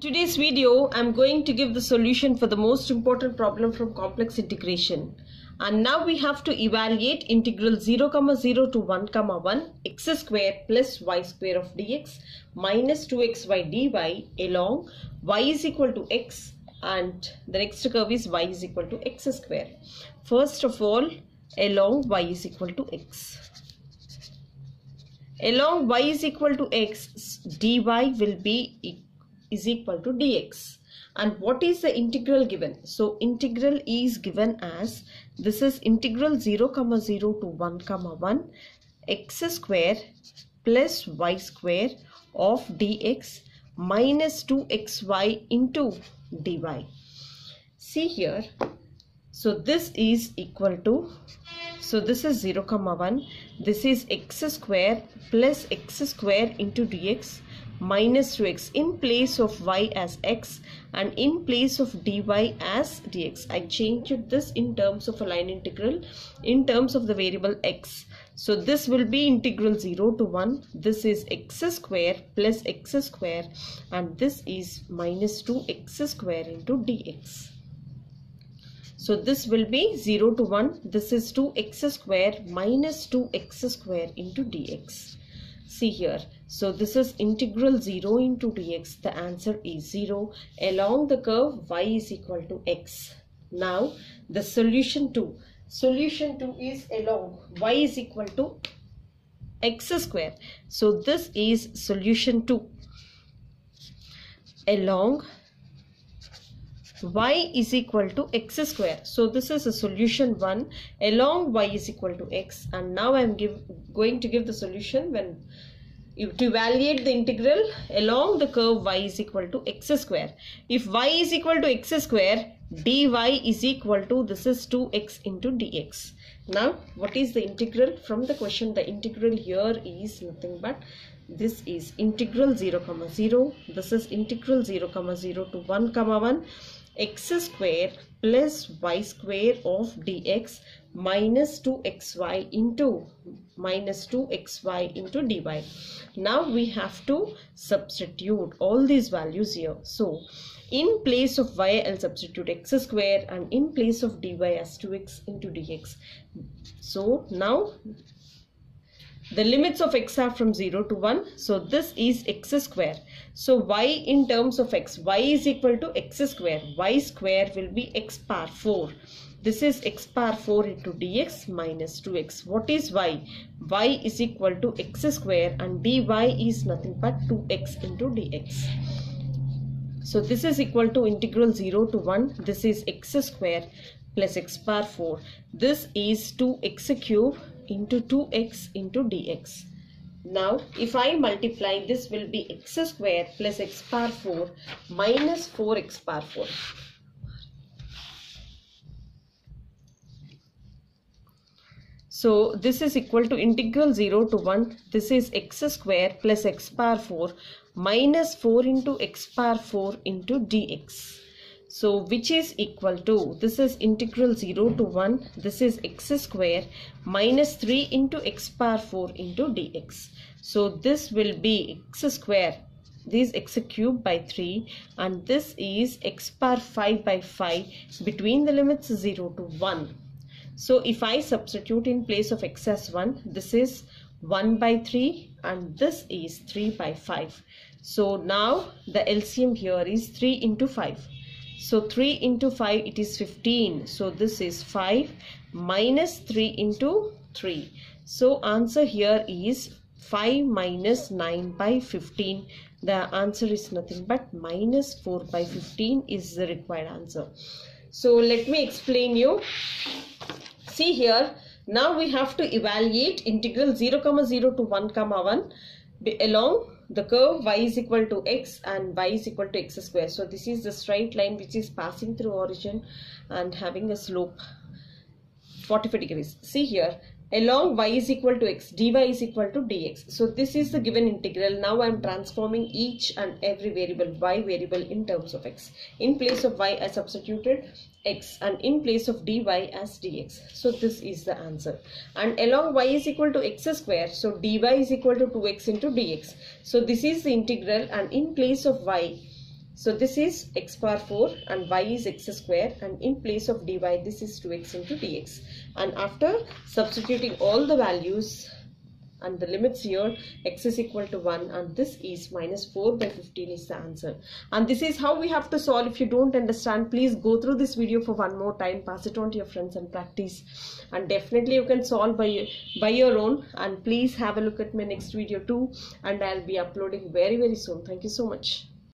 today's video, I'm going to give the solution for the most important problem from complex integration. And now we have to evaluate integral 0, comma 0 to 1, comma 1 x square plus y square of dx minus 2xy dy along y is equal to x and the next curve is y is equal to x square. First of all, along y is equal to x. Along y is equal to x, dy will be is equal to dx. And what is the integral given? So integral is given as this is integral 0 comma 0 to 1 comma 1 x square plus y square of dx minus 2xy into dy. See here so this is equal to so this is 0 comma 1 this is x square plus x square into dx minus 2x in place of y as x and in place of dy as dx. I changed this in terms of a line integral in terms of the variable x. So this will be integral 0 to 1. This is x square plus x square and this is minus 2x square into dx. So this will be 0 to 1. This is 2x square minus 2x square into dx see here so this is integral 0 into dx. The answer is 0 along the curve y is equal to x. Now the solution to solution to is along y is equal to x square. So this is solution to along y is equal to x square. So this is a solution 1 along y is equal to x. And now i'm give, going to give the solution when to evaluate the integral along the curve y is equal to x square. If y is equal to x square dy is equal to this is 2x into dx. Now what is the integral? From the question the integral here is nothing but this is integral 0 comma 0 this is integral 0 comma 0 to 1 comma 1 x square plus y square of dx minus 2xy into minus 2xy into dy. Now we have to substitute all these values here. So in place of y I'll substitute x square and in place of dy as 2x into dx. So now the limits of x are from 0 to 1. So this is x square. So y in terms of x, y is equal to x square. y square will be x power 4. This is x power 4 into dx minus 2x. What is y? y is equal to x square and dy is nothing but 2x into dx. So this is equal to integral 0 to 1. This is x square plus x power 4. This is 2x cube into 2x into dx. Now, if I multiply, this will be x square plus x power 4 minus 4x power 4. So, this is equal to integral 0 to 1. This is x square plus x power 4 minus 4 into x power 4 into dx. So which is equal to, this is integral 0 to 1, this is x square minus 3 into x power 4 into dx. So this will be x square, this x cube by 3 and this is x power 5 by 5 between the limits 0 to 1. So if I substitute in place of x as 1, this is 1 by 3 and this is 3 by 5. So now the LCM here is 3 into 5. So 3 into 5 it is 15. So this is 5 minus 3 into 3. So answer here is 5 minus 9 by 15. The answer is nothing but minus 4 by 15 is the required answer. So let me explain you. See here. Now we have to evaluate integral 0 comma 0 to 1 comma 1 along the curve y is equal to x and y is equal to x square. So this is the straight line which is passing through origin and having a slope 45 degrees. See here along y is equal to x dy is equal to dx. So this is the given integral. Now i am transforming each and every variable y variable in terms of x. In place of y i substituted x and in place of dy as dx. So this is the answer. And along y is equal to x square. So dy is equal to 2x into dx. So this is the integral and in place of y so this is x power 4 and y is x square and in place of dy this is 2x into dx. And after substituting all the values and the limits here x is equal to 1 and this is minus 4 by 15 is the answer. And this is how we have to solve. If you don't understand please go through this video for one more time pass it on to your friends and practice. And definitely you can solve by by your own. And please have a look at my next video too. And i'll be uploading very very soon. Thank you so much